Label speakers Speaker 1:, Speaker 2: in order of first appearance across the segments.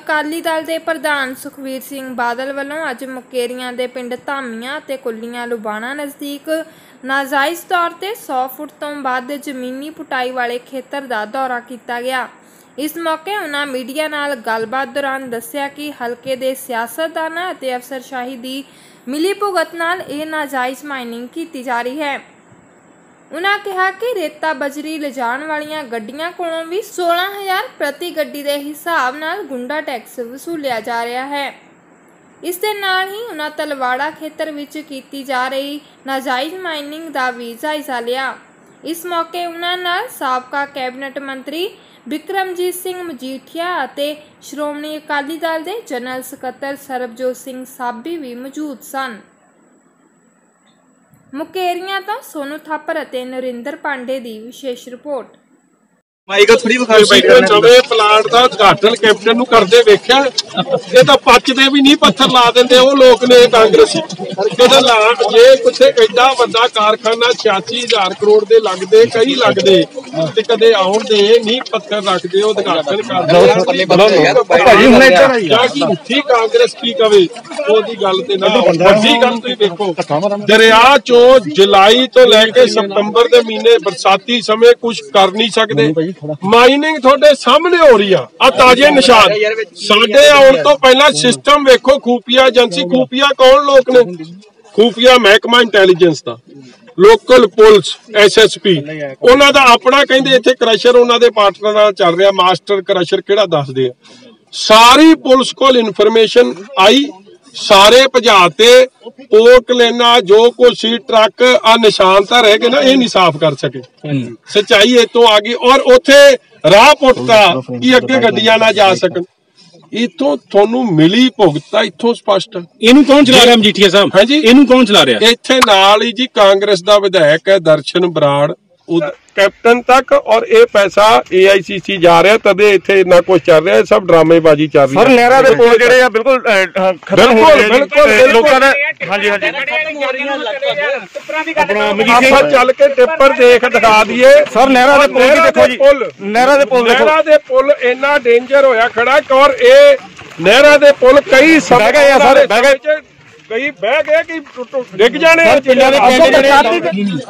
Speaker 1: ਅਕਾਲੀ ਦਲ ਦੇ ਪ੍ਰਧਾਨ ਸੁਖਵੀਰ ਸਿੰਘ ਬਾਦਲ ਵੱਲੋਂ ਅੱਜ ਮੁਕੇਰੀਆਂ ਦੇ ਪਿੰਡ ਧਾਮੀਆਂ ਤੇ ਕੁੱਲੀਆਂ ਲੁਬਾਣਾ ਨਜ਼ਦੀਕ ਨਾਜਾਇਜ਼ ਤੌਰ ਤੇ 100 ਫੁੱਟ ਤੋਂ ਵੱਧ ਜ਼ਮੀਨੀ ਪੁਟਾਈ ਵਾਲੇ ਖੇਤਰ ਦਾ ਦੌਰਾ ਕੀਤਾ ਗਿਆ। ਇਸ ਮੌਕੇ ਉਹਨਾਂ ਮੀਡੀਆ ਨਾਲ ਗੱਲਬਾਤ ਦੌਰਾਨ ਦੱਸਿਆ ਕਿ ਹਲਕੇ ਦੇ ਸਿਆਸਤਦਾਨਾਂ ਅਤੇ ਅਫਸਰਸ਼ਾਹੀ ਦੀ ਮਿਲੀ ਭੁਗਤ ਨਾਲ ਇਹ ਨਾਜਾਇਜ਼ ਮਾਈਨਿੰਗ ਕੀਤੀ ਜਾ ਰਹੀ ਹੈ। ਉਨ੍ਹਾਂ ਕਿਹਾ ਕਿ ਰੇਤਾ ਬਜਰੀ ਲਿਜਾਣ ਵਾਲੀਆਂ ਗੱਡੀਆਂ ਕੋਲੋਂ ਵੀ 16000 ਪ੍ਰਤੀ ਗੱਡੀ ਦੇ ਹਿਸਾਬ ਨਾਲ ਗੁੰਡਾ ਟੈਕਸ ਵਸੂਲਿਆ ਜਾ ਰਿਹਾ ਹੈ। ਇਸ ਦੇ ਨਾਲ ਹੀ ਉਨ੍ਹਾਂ ਤਲਵਾੜਾ ਖੇਤਰ ਵਿੱਚ ਕੀਤੀ ਜਾ ਰਹੀ ਨਾਜਾਇਜ਼ ਮਾਈਨਿੰਗ ਦਾ ਵੀ ਜਾਇਜ਼ਾ ਲਿਆ। ਇਸ ਮੌਕੇ ਉਨ੍ਹਾਂ ਨਾਲ ਸਾਬਕਾ ਕੈਬਨਿਟ ਮੰਤਰੀ ਵਿਕਰਮਜੀਤ ਸਿੰਘ ਮਜੀਠੀਆ ਅਤੇ ਸ਼੍ਰੋਮਣੀ ਅਕਾਲੀ ਦਲ ਦੇ ਜਨਰਲ ਸਕੱਤਰ ਸਰਬਜੋਤ ਸਿੰਘ ਸਾਬੀ ਵੀ ਮੌਜੂਦ ਸਨ। ਮੁਕੇਰੀਆਂ ਤੋਂ ਸੋਨੂ ਥਾਪਰ ਅਤੇ ਨਰਿੰਦਰ ਪਾਂਡੇ ਦੀ ਵਿਸ਼ੇਸ਼ ਰਿਪੋਰਟ।
Speaker 2: ਮਾਈਕ ਥੋੜੀ ਵਿਖਾਓ
Speaker 3: ਤੁਸੀਂ ਤਾਂ ਨਵੇਂ ਪਲਾਂਟ ਦਾ ਉਦਘਾਟਨ ਕੈਪਟਨ ਨੂੰ ਕਰਦੇ ਵੇਖਿਆ ਇਹ ਤਾਂ ਪੱਚਦੇ ਵੀ ਨਹੀਂ ਪੱਥਰ ਲਾ ਦਿੰਦੇ ਉਹ ਲੋਕ ਨੇ ਕਾਂਗਰਸੀ। ਜਦੋਂ ਲਾ ਜੇ ਕੁਛ ਐਡਾ ਵੱਡਾ ਕਾਰਖਾਨਾ 86000 ਕਰੋੜ ਦੇ ਲੱਗਦੇ ਕਈ ਲੱਗਦੇ ਤੇ ਕਦੇ ਆਉਣ ਦੇ ਨਹੀਂ ਪੱਥਰ ਰੱਖਦੇ ਉਹ ਉਦਘਾਟਨ ਕਰਦੇ
Speaker 2: ਭਾਜੀ ਹੁਣ ਇੱਧਰ ਆਈ।
Speaker 3: ਜਾਂ ਕਿ ਉੱਠੀ ਕਾਂਗਰਸ ਕੀ ਕਵੇ ਉਹਦੀ ਗੱਲ ਤੇ ਨਾ ਵੱਡੀ ਗੱਲ ਤੁਸੀਂ ਵੇਖੋ ਦਰਿਆ ਚੋਂ ਜੁਲਾਈ ਤੋਂ ਲੈ ਕੇ ਸਤੰਬਰ ਦੇ ਮਹੀਨੇ ਬਰਸਾਤੀ ਸਮੇਂ ਕੁਝ ਕਰ ਨਹੀਂ ਸਕਦੇ। ਮਾਈਨਿੰਗ ਤੁਹਾਡੇ ਸਾਹਮਣੇ ਹੋ ਰਹੀ ਆ ਆ ਤਾਜ਼ੇ ਨਿਸ਼ਾਨ। ਸਾਡੇ ਆਉਣ ਤੋਂ ਪਹਿਲਾਂ ਸਿਸਟਮ ਵੇਖੋ ਖੂਫੀਆ ਏਜੰਸੀ ਖੂਫੀਆ ਕੌਣ ਲੋਕ ਨੇ? ਖੂਫੀਆ ਮਹਿਕਮਾ ਇੰਟੈਲੀਜੈਂਸ ਦਾ ਲੋਕਲ ਪੁਲਿਸ ਐਸਐਸਪੀ ਉਹਨਾਂ ਦਾ ਆਪਣਾ ਕਹਿੰਦੇ ਇੱਥੇ ਕ੍ਰਸ਼ਰ ਉਹਨਾਂ ਦੇ ਪਾਰਟਨਰ ਨਾਲ ਚੱਲ ਰਿਹਾ ਮਾਸਟਰ ਕ੍ਰਸ਼ਰ ਕਿਹੜਾ ਦੱਸਦੇ ਆ? ਸਾਰੀ ਪੁਲਿਸ ਕੋਲ ਇਨਫੋਰਮੇਸ਼ਨ ਆਈ ਸਾਰੇ ਭਜਾਤੇ ਪੋਰਟ ਲੈਣਾ ਜੋ ਕੁਛ ਸੀ ਟਰੱਕ ਆ ਨਿਸ਼ਾਨ ਤਾਂ ਰਹਿ ਗਏ ਨਾ ਇਹ ਨਹੀਂ ਸਾਫ਼ ਕਰ ਸਕੇ। ਸਚਾਈ ਇਹ ਤੋਂ ਆ ਗਈ ਔਰ ਉੱਥੇ ਰਾਹ ਪੁੱਟਤਾ ਕਿ ਅੱਗੇ ਗੱਡੀਆਂ ਨਾ ਜਾ ਸਕਣ। ਇਥੋਂ ਤੁਹਾਨੂੰ ਮਿਲੀ ਭੁਗਤਾ ਇਥੋਂ ਸਪਸ਼ਟ ਆ।
Speaker 2: ਇਹਨੂੰ ਕੌਣ ਚਲਾ ਰਿਹਾ ਮਜੀਠੀਆ ਸਾਹਿਬ
Speaker 3: ਹਾਂਜੀ।
Speaker 2: ਇਹਨੂੰ ਕੌਣ ਚਲਾ ਰਿਹਾ
Speaker 3: ਇੱਥੇ ਨਾਲ ਹੀ ਜੀ ਕਾਂਗਰਸ ਦਾ ਵਿਧਾਇਕ ਹੈ ਦਰਸ਼ਨ ਬਰਾੜ ਕੈਪਟਨ ਤੱਕ ਔਰ ਇਹ ਪੈਸਾ ਏਆਈਸੀਸੀ ਜਾ ਰਿਹਾ ਤਦੇ ਇੱਥੇ ਇੰਨਾ ਕੁਝ ਚੱਲ ਰਿਹਾ ਸਭ ਡਰਾਮੇਬਾਜ਼ੀ ਚੱਲ ਰਹੀ
Speaker 4: ਸਰ
Speaker 3: ਹੈ।
Speaker 4: ਨਹਿਰਾਂ ਦੇ ਪੁਲ ਜਿਹੜੇ ਆ ਬਿਲਕੁਲ ਖਤਮ ਹੋ
Speaker 3: ਬਿਲਕੁਲ,
Speaker 4: ਗਏ। ਲੋਕਾਂ ਦਾ ਹਾਂਜੀ ਹਾਂਜੀ।
Speaker 3: ਆਪਾਂ ਚੱਲ ਕੇ ਟਿੱਪਰ ਦੇਖ ਦਿਖਾ ਦਈਏ।
Speaker 4: ਸਰ ਨਹਿਰਾਂ ਦੇ ਪੁਲ ਵੀ ਦੇਖੋ ਜੀ।
Speaker 3: ਪੁਲ।
Speaker 4: ਨਹਿਰਾਂ ਦੇ ਪੁਲ ਦੇਖੋ।
Speaker 3: ਨਹਿਰਾਂ ਦੇ ਪੁਲ ਇੰਨਾ ਡੇਂਜਰ ਹੋਇਆ ਖੜਾ ਔਰ ਇਹ ਨਹਿਰਾਂ ਦੇ ਪੁਲ ਕਈ ਸਮੇਂ
Speaker 4: ਬਹਿ ਗਏ ਆ ਸਰ, ਬਹਿ ਗਏ।
Speaker 3: ਕਈ ਬਹਿ ਗਏ ਕਿ ਡਿੱਗ ਜਾਣੇ
Speaker 4: ਪਿੰਡਾਂ ਦੇ ਪਿੰਡ ਜਿਹੜੇ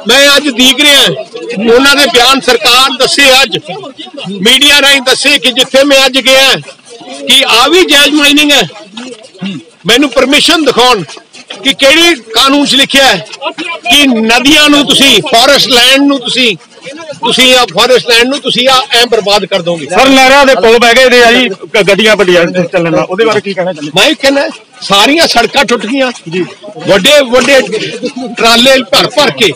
Speaker 5: ਮੈਂ ਅੱਜ ਦੇਖ ਰਿਹਾ ਉਹਨਾਂ ਦੇ ਬਿਆਨ ਸਰਕਾਰ ਦੱਸੇ ਅੱਜ। ਮੀਡੀਆ ਰਾਹੀਂ ਦੱਸੇ ਕਿ ਜਿੱਥੇ ਮੈਂ ਅੱਜ ਗਿਆ ਕਿ ਆ ਵੀ ਜਾਇਜ਼ ਮਾਈਨਿੰਗ ਹੈ। ਮੈਨੂੰ ਪਰਮਿਸ਼ਨ ਦਿਖਾਉਣ ਕਿ ਕਿਹੜੀ ਕਾਨੂੰਨ 'ਚ ਲਿਖਿਆ ਹੈ ਕਿ ਨਦੀਆਂ ਨੂੰ ਤੁਸੀਂ ਫੋਰੈਸਟ ਲੈਂਡ ਨੂੰ ਤੁਸੀਂ ਤੁਸੀਂ ਆ ਫੋਰੈਸਟ ਲੈਂਡ ਨੂੰ ਤੁਸੀਂ ਆ ਐ ਬਰਬਾਦ ਕਰ ਦੋਗੇ।
Speaker 4: ਸਰ ਨਹਿਰਾਂ ਦੇ ਪੁਲ ਬਹਿ ਗਏ ਨੇ ਆ ਜੀ ਗ- ਗੱਡੀਆਂ ਵੱਡੀਆਂ ਚੱਲਣ ਦਾ। ਉਹਦੇ ਬਾਰੇ ਕੀ ਕਹਿਣਾ ਚਾਹੁੰਦੇ?
Speaker 5: ਮੈਂ ਕਹਿੰਦਾ ਸਾਰੀਆਂ ਸੜਕਾਂ ਟੁੱਟ ਗਈਆਂ। ਵੱਡੇ ਵੱਡੇ ਟਰਾਲੇ ਭਰ ਭਰ ਕੇ।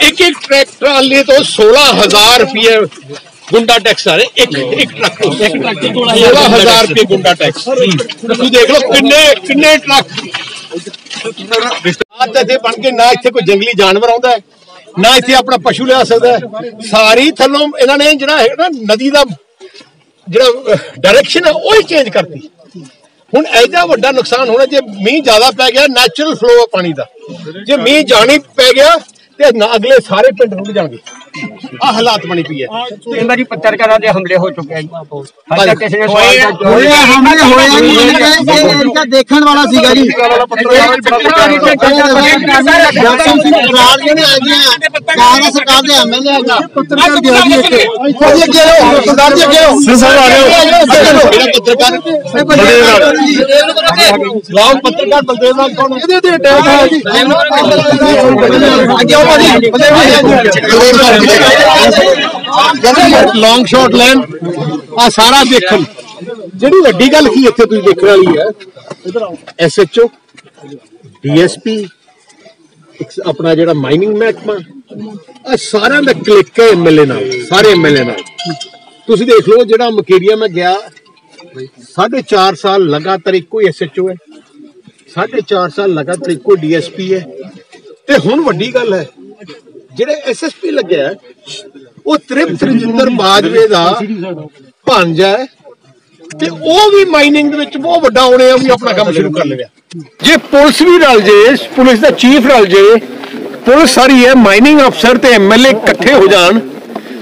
Speaker 5: ਇੱਕ ਇੱਕ ਟਰੈਕ ਟਰਾਲੇ ਤੋਂ 16000 ਰੁਪਏ ਗੁੰਡਾ ਟੈਕਸ ਆ ਰਹੇ। ਇੱਕ ਇੱਕ ਟਰੱਕ ਤੋਂ ਇੱਕ ਟਰੱਕ ਤੋਂ 16000 ਰੁਪਏ ਗੁੰਡਾ ਟੈਕਸ ਤੁਸੀਂ ਦੇਖ ਲਓ ਕਿੰਨੇ ਕਿੰਨੇ ਟਰੱਕ। ਆ ਤਾਂ ਇੱਥੇ ਬਣ ਕੇ ਨਾ ਇੱਥੇ ਕੋਈ ਜੰਗਲੀ ਜਾਨਵਰ ਆਉਂਦਾ ਹੈ। ਨਾ ਇੱਥੇ ਆਪਣਾ ਪਸ਼ੂ ਲਿਆ ਸਕਦਾ ਸਾਰੀ ਥੱਲੋਂ ਇਹਨਾਂ ਨੇ ਜਿਹੜਾ ਹੈ ਨਾ ਨਦੀ ਦਾ ਜਿਹੜਾ ਡਾਇਰੈਕਸ਼ਨ ਹੈ, ਉਹ ਹੀ ਚੇਂਜ ਕਰਤੀ। ਹੁਣ ਐਡਾ ਵੱਡਾ ਨੁਕਸਾਨ ਹੋਣਾ, ਜੇ ਮੀਂਹ ਜ਼ਿਆਦਾ ਪੈ ਗਿਆ ਨੈਚੁਰਲ ਫਲੋ ਹੈ ਪਾਣੀ ਦਾ। ਜੇ ਮੀਂਹ ਜਾਣੀ ਪੈ ਗਿਆ, ਤੇ ਨਾ ਅਗਲੇ ਸਾਰੇ ਪਿੰਡ ਰੁਕ ਜਾਣਗੇ। ਆ ਹਾਲਾਤ ਬਣੀ ਪਈ ਹੈ
Speaker 6: ਇਹਨਾਂ ਦੀ ਪੱਤਰਕਾਰਾਂ ਦੇ ਹਮਲੇ ਹੋ ਚੁੱਕੇ ਆ ਜੀ ਹਾਲੇ ਕਿਸੇ ਨੇ
Speaker 5: ਹੋਏ ਆ,
Speaker 6: ਸਵਾਲ
Speaker 7: ਹੋਇਆ ਹਮਲੇ ਹੋਇਆ ਨਹੀਂ ਇਹ ਏਰੀਆ ਦੇਖਣ ਵਾਲਾ ਸੀਗਾ ਜੀ ਜਗਸੀਰ ਸਿੰਘ ਬਰਾੜ ਜਿਹੜੇ ਹੈਗੇ ਆ ਕਾਂਗਰਸ ਸਰਕਾਰ ਦੇ ਐਮਐਲਏ ਹੈਗਾ ਪੱਤਰਕਾਰ ਦਿਓ ਜੀ ਇੱਥੇ ਜੀ ਅੱਗੇ ਆਓ ਸਰਦਾਰ ਜੀ ਅੱਗੇ ਆਓ
Speaker 4: ਸਰ ਆ ਜਾਓ
Speaker 5: ਮੇਰਾ ਪੱਤਰਕਾਰ ਰਾਮ ਪੱਤਰਕਾਰ ਬਲਦੇਵ ਨਾਲ ਕੌਣ
Speaker 7: ਇਹਦੇ ਤੇ ਅਟੈਕ ਹੋਇਆ ਜੀ ਅੱਗੇ ਆਓ ਭਾਜੀ
Speaker 5: ਲੌਂਗ ਸ਼ਾਟ ਲੈਣ। ਆ ਸਾਰਾ ਦੇਖਣ। ਜਿਹੜੀ ਵੱਡੀ ਗੱਲ ਕੀ ਇੱਥੇ ਤੁਸੀਂ ਦੇਖਣ ਵਾਲੀ ਹੈ ਐਸਐਚਓ ਡੀਐਸਪੀ ਆਪਣਾ ਜਿਹੜਾ ਮਾਈਨਿੰਗ ਮਹਿਕਮਾ ਆ ਸਾਰਿਆਂ ਦਾ ਕਲਿੱਕ ਹੈ ਐਮਐਲਏ ਨਾਲ, ਸਾਰੇ ਐਮਐਲਏ ਨਾਲ। ਤੁਸੀਂ ਦੇਖ ਲਓ, ਜਿਹੜਾ ਮਕੇਰੀਆ ਮੈਂ ਗਿਆ 4.5 ਸਾਲ ਲਗਾਤਾਰ ਇੱਕੋ ਹੀ ਐਸਐਚਓ ਹੈ। 4.5 ਸਾਲ ਲਗਾਤਾਰ ਇੱਕੋ ਡੀਐਸਪੀ ਹੈ। ਤੇ ਹੁਣ ਵੱਡੀ ਗੱਲ ਹੈ ਜਿਹੜੇ ਐਸਐਸਪੀ ਲੱਗਿਆ ਉਹ ਤ੍ਰਿਪਤ ਰਜਿੰਦਰ ਬਾਜਵੇ ਦਾ ਭਾਂਜਾ ਤੇ ਉਹ ਵੀ ਮਾਈਨਿੰਗ ਦੇ ਵਿੱਚ ਬਹੁਤ ਵੱਡਾ ਹੋਣੇ ਆ ਵੀ ਆਪਣਾ ਕੰਮ ਸ਼ੁਰੂ ਕਰ ਲਿਆ।
Speaker 4: ਜੇ ਪੁਲਿਸ ਵੀ ਰਲ ਜੇ, ਪੁਲਿਸ ਦਾ ਚੀਫ ਰਲ ਜੇ, ਪੁਲਿਸ ਸਾਰੀ ਹੈ ਮਾਈਨਿੰਗ ਅਫਸਰ ਤੇ ਐਮਐਲਏ ਇਕੱਠੇ ਹੋ ਜਾਣ।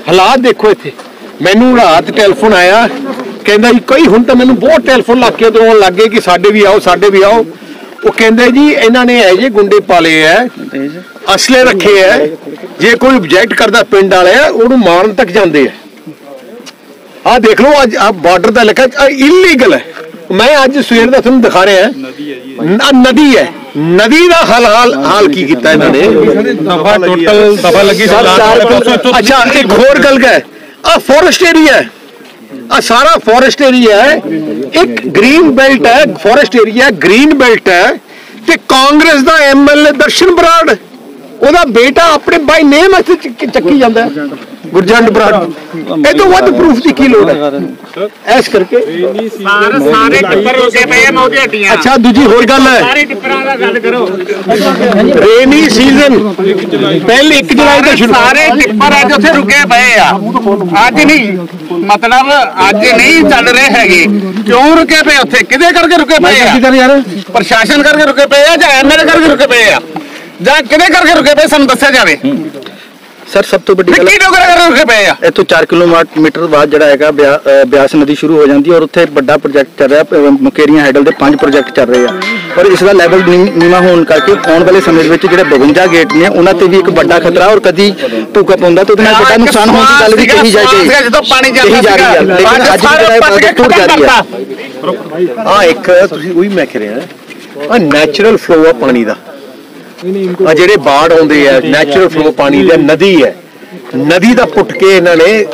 Speaker 4: ਹਾਲਾਤ ਦੇਖੋ ਇੱਥੇ। ਮੈਨੂੰ ਰਾਤ ਟੈਲੀਫੋਨ ਆਇਆ,
Speaker 5: ਕਹਿੰਦਾ ਜੀ, ਕਈ ਹੁਣ ਤਾਂ ਮੈਨੂੰ ਬਹੁਤ ਟੈਲੀਫੋਨ ਲਾ ਕੇ ਉਧਰੋਂ ਲੱਗ ਗਏ ਕਿ ਸਾਡੇ ਵੀ ਆਓ, ਸਾਡੇ ਵੀ ਆਓ। ਉਹ ਕਹਿੰਦੇ ਜੀ, ਇਹਨਾਂ ਨੇ ਇਹ ਜੇ ਗੁੰਡੇ ਪਾਲੇ ਐ ਅਸਲੇ ਰੱਖੇ ਐ ਜੇ ਕੋਈ ਆਬਜੈਕਟ ਕਰਦਾ ਪਿੰਡ ਵਾਲੇ ਆ ਉਹਨੂੰ ਮਾਰਨ ਤੱਕ ਜਾਂਦੇ ਆ। ਆਹ ਦੇਖ ਲਓ ਅੱਜ ਆ ਬਾਰਡਰ ਦਾ ਇਲਾਕਾ ਇਲੀਗਲ ਹੈ। ਮੈਂ ਅੱਜ ਸਵੇਰ ਦਾ ਤੁਹਾਨੂੰ ਦਿਖਾ ਰਿਹਾ। ਨ- ਨਦੀ ਹੈ। ਨਦੀ ਦਾ ਹਾਲ ਹਾਲ ਹਾਲ ਕੀ ਕੀਤਾ ਇਹਨਾਂ ਨੇ?
Speaker 4: ਦਫਾ ਟੋਟਲ ਦਫਾ ਲੱਗੀ
Speaker 5: ਅੱਛਾ ਇੱਕ ਹੋਰ ਗੱਲ ਹੈ ਆ ਫੋਰੈਸਟ ਏਰੀਆ ਹੈ। ਆ ਸਾਰਾ ਫੋਰੈਸਟ ਏਰੀਆ ਹੈ। ਇੱਕ ਗ੍ਰੀਨ ਬੈਲਟ ਹੈ। ਫੋਰੈਸਟ ਏਰੀਆ ਗ੍ਰੀਨ ਬੈਲਟ ਹੈ। ਤੇ ਕਾਂਗਰਸ ਦਾ ਐਮਐਲਏ ਦਰਸ਼ਨ ਬਰਾੜ। ਉਹਦਾ ਬੇਟਾ ਆਪਣੇ ਬਾਈ ਨੇਮ ਇੱਥੇ ਚੱਕ- ਚੱਕੀ ਜਾਂਦਾ ਗੁਰਜੰਡ ਬਰਾੜ ਇਹ ਤੋਂ ਵੱਧ ਪ੍ਰੂਫ ਦੀ ਕੀ ਲੋੜ ਹੈ? ਐਸ ਕਰਕੇ
Speaker 6: ਸਾਰੇ ਟਿੱਪਰ ਰੁਕੇ ਪਏ ਆ ਮੋਦੀ
Speaker 5: ਅੱਛਾ ਦੂਜੀ ਹੋਰ ਗੱਲ ਹੈ।
Speaker 6: ਸਾਰੇ ਟਿੱਪਰਾਂ ਦਾ ਗੱਲ ਕਰੋ।
Speaker 5: ਰੇਨੀ ਸੀਜ਼ਨ ਪਹਿਲੇ 1 ਜੁਲਾਈ ਤੋਂ ਸ਼ੁਰੂ
Speaker 6: ਸਾਰੇ। ਟਿੱਪਰ ਅੱਜ ਉੱਥੇ ਰੁਕੇ ਪਏ ਆ। ਅੱਜ ਨਹੀਂ। ਮਤਲਬ ਅੱਜ ਨਹੀਂ ਚੱਲ ਰਹੇ ਹੈਗੇ। ਕਿਉਂ ਰੁਕੇ ਪਏ ਉੱਥੇ? ਕਿਹਦੇ ਕਰਕੇ ਰੁਕੇ ਪਏ ਆ? ਪ੍ਰਸ਼ਾਸਨ ਕਰਕੇ ਰੁਕੇ ਪਏ ਆ ਜਾਂ ਐਮਐਲਏ ਕਰਕੇ ਰੁਕੇ ਪਏ ਆ? ਜਾਂ ਕਿਹਦੇ ਕਰਕੇ ਰੁਕੇ ਪਏ ਸਾਨੂੰ ਦੱਸਿਆ ਜਾਵੇ?
Speaker 8: ਸਰ ਸਭ ਤੋਂ ਵੱਡੀ ਗੱਲ
Speaker 6: ਵਿੱਕੀ ਡੋਗਰਾ ਕਰਕੇ ਰੁਕੇ ਪਏ ਆ?
Speaker 8: ਇੱਥੋਂ 4 ਕਿਲੋਮੀਟਰ ਬਾਅਦ ਜਿਹੜਾ ਹੈਗਾ ਬਿਆਸ ਨਦੀ ਸ਼ੁਰੂ ਹੋ ਜਾਂਦੀ ਹੈ ਔਰ ਉੱਥੇ ਵੱਡਾ ਪ੍ਰੋਜੈਕਟ ਚੱਲ ਰਿਹਾ ਮੁਕੇਰੀਆਂ ਹੈਡਲ ਦੇ ਪੰਜ ਪ੍ਰੋਜੈਕਟ ਚੱਲ ਰਹੇ ਆ। ਪਰ ਇਸ ਦਾ ਲੈਵਲ ਨੀਵਾ ਹੋਣ ਕਰਕੇ ਆਉਣ ਵਾਲੇ ਸਮੇਂ ਦੇ ਵਿੱਚ ਜਿਹੜੇ 52 ਗੇਟ ਨੇ ਉਹਨਾਂ ਤੇ ਵੀ ਇੱਕ ਵੱਡਾ ਖਤਰਾ ਔਰ ਕਦੀ ਭੂਕੰਪ ਹੁੰਦਾ ਤਾਂ ਉਹਦੇ ਨਾਲ ਵੱਡਾ ਨੁਕਸਾਨ ਹੋਣ ਦੀ ਗੱਲ ਵੀ ਕਹੀ ਜਾਈ
Speaker 6: ਸੀਗਾ ਜਦੋਂ ਪਾਣੀ ਜਾਂਦਾ
Speaker 8: ਜਾ ਹੈ
Speaker 6: ਸੀਗਾ।
Speaker 8: ਲੇਕਿਨ
Speaker 6: ਅੱਜ
Speaker 8: ਵੀ
Speaker 6: ਸਾਰੇ
Speaker 8: ਜਿਹੜਾ
Speaker 6: ਕੇ
Speaker 8: ਪ੍ਰੋਜੈਕਟ ਟੁੱਟ ਜਾਰੀ ਹੈ।
Speaker 5: ਆ ਇੱਕ ਤੁਸੀਂ ਉਹੀ ਮੈਂ ਕਹਿ ਰਿਹਾ। ਆ ਨੈਚੁਰਲ ਫਲੋ ਆ ਪਾਣੀ ਦਾ। ਆ ਜਿਹੜੇ ਬਾੜ ਆਉਂਦੇ ਆ ਨੈਚੁਰਲ ਫਲੋ ਪਾਣੀ ਦਾ ਨਦੀ ਹੈ। ਨਦੀ ਦਾ ਪੁੱਟ ਕੇ ਇਹਨਾਂ ਨੇ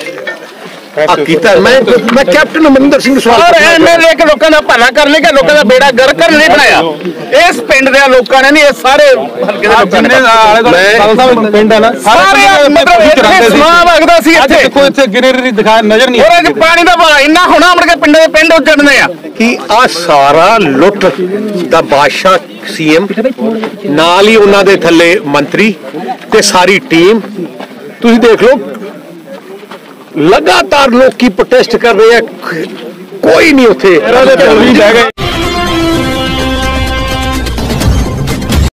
Speaker 5: ਆ ਕੀਤਾ। ਮੈਂ ਮੈਂ ਕੈਪਟਨ ਅਮਰਿੰਦਰ ਸਿੰਘ ਸਵਾਲ
Speaker 6: ਐਮਐਲਏ ਕੇ ਲੋਕਾਂ ਦਾ ਭਲਾ ਕਰਨ ਲਈ ਕਿ ਲੋਕਾਂ ਦਾ ਬੇੜਾ ਗਰ ਕਰਨ ਲਈ ਬਣਾਇਆ? ਇਸ ਪਿੰਡ ਦੇ ਲੋਕਾਂ ਨੇ ਨਹੀਂ ਇਹ ਸਾਰੇ ਹਲਕੇ ਦੇ ਲੋਕਾਂ ਨੇ
Speaker 4: ਮੈਂ ਪਿੰਡ ਹੈ ਨਾ
Speaker 6: ਸਾਰੇ ਮਤਲਬ ਇੱਥੇ ਸਮਾਂ ਵਗਦਾ ਸੀ
Speaker 4: ਅੱਜ
Speaker 6: ਇੱਥੇ।
Speaker 4: ਦੇਖੋ ਇੱਥੇ ਗਿਰੇਰੀ ਦਿਖਾ ਨਜ਼ਰ ਨਹੀਂ
Speaker 6: ਔਰ ਅੱਜ ਪਾਣੀ ਦਾ ਵਹਾਅ ਇੰਨਾ ਹੋਣਾ ਮੁੜ ਕੇ ਪਿੰਡਾਂ ਦੇ ਪਿੰਡ ਉੱਜੜਨੇ ਆ।
Speaker 5: ਕਿ ਆ ਸਾਰਾ ਲੁੱਟ ਦਾ ਬਾਦਸ਼ਾਹ ਸੀਐਮ ਨਾਲ ਹੀ ਉਹਨਾਂ ਦੇ ਥੱਲੇ ਮੰਤਰੀ ਤੇ ਸਾਰੀ ਟੀਮ। ਤੁਸੀਂ ਦੇਖ ਲਓ ਲਗਾਤਾਰ ਲੋਕੀ ਪ੍ਰੋਟੈਸਟ ਕਰ ਰਹੇ ਆ ਕੋਈ ਨਹੀਂ ਉੱਥੇ।